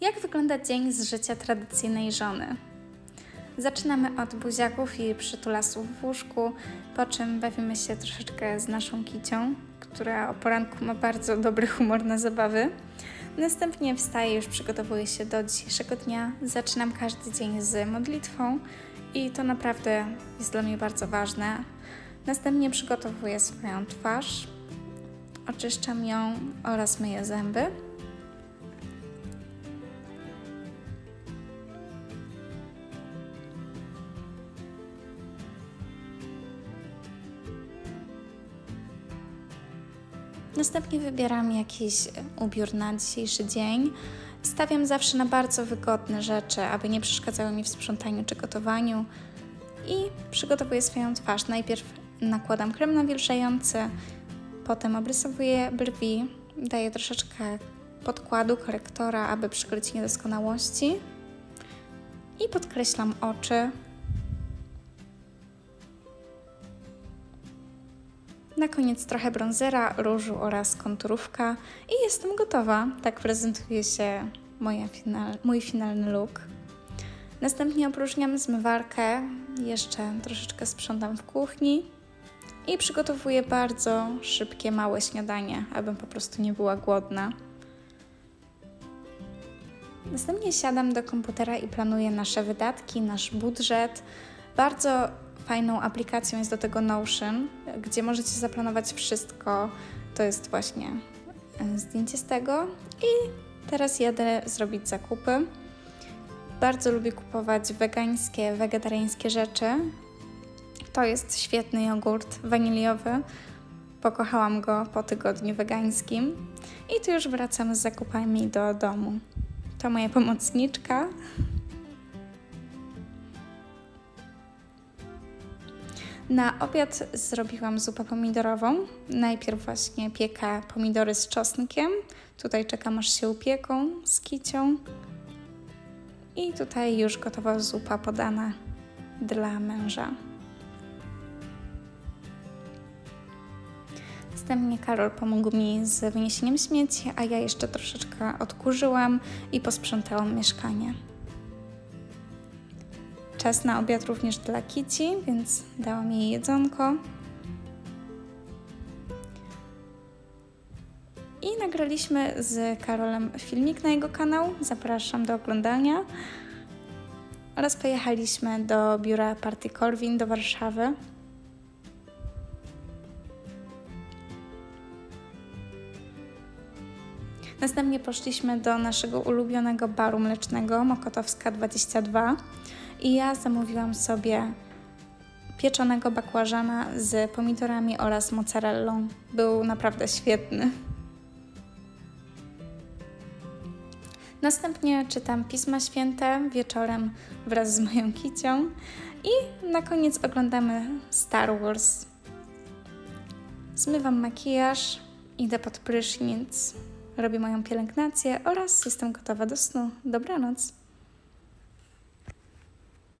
Jak wygląda dzień z życia tradycyjnej żony? Zaczynamy od buziaków i przytulasów w łóżku, po czym bawimy się troszeczkę z naszą kicią, która o poranku ma bardzo dobry humor na zabawy. Następnie wstaję, już przygotowuję się do dzisiejszego dnia. Zaczynam każdy dzień z modlitwą i to naprawdę jest dla mnie bardzo ważne. Następnie przygotowuję swoją twarz, oczyszczam ją oraz myję zęby. Następnie wybieram jakiś ubiór na dzisiejszy dzień. Stawiam zawsze na bardzo wygodne rzeczy, aby nie przeszkadzały mi w sprzątaniu czy gotowaniu. I przygotowuję swoją twarz. Najpierw nakładam krem nawilżający, potem obrysowuję brwi, daję troszeczkę podkładu, korektora, aby przykryć niedoskonałości i podkreślam oczy, Na koniec trochę bronzera, różu oraz konturówka i jestem gotowa. Tak prezentuje się moja final, mój finalny look. Następnie opróżniam zmywarkę, jeszcze troszeczkę sprzątam w kuchni i przygotowuję bardzo szybkie, małe śniadanie, abym po prostu nie była głodna. Następnie siadam do komputera i planuję nasze wydatki, nasz budżet. Bardzo fajną aplikacją jest do tego Notion, gdzie możecie zaplanować wszystko. To jest właśnie e, zdjęcie z tego. I teraz jadę zrobić zakupy. Bardzo lubię kupować wegańskie, wegetariańskie rzeczy. To jest świetny jogurt waniliowy. Pokochałam go po tygodniu wegańskim. I tu już wracam z zakupami do domu. To moja pomocniczka. Na obiad zrobiłam zupę pomidorową. Najpierw właśnie piekę pomidory z czosnkiem. Tutaj czekam aż się upieką z kicią. I tutaj już gotowa zupa podana dla męża. Następnie Karol pomógł mi z wyniesieniem śmieci, a ja jeszcze troszeczkę odkurzyłam i posprzątałam mieszkanie. Czas na obiad również dla Kici, więc dałam jej jedzonko. I nagraliśmy z Karolem filmik na jego kanał. Zapraszam do oglądania. Oraz pojechaliśmy do biura Partii Corwin do Warszawy. Następnie poszliśmy do naszego ulubionego baru mlecznego Mokotowska 22 i ja zamówiłam sobie pieczonego bakłażana z pomidorami oraz mozzarellą. Był naprawdę świetny. Następnie czytam Pisma Święte wieczorem wraz z moją kicią i na koniec oglądamy Star Wars. Zmywam makijaż, idę pod prysznic, robię moją pielęgnację oraz jestem gotowa do snu. Dobranoc!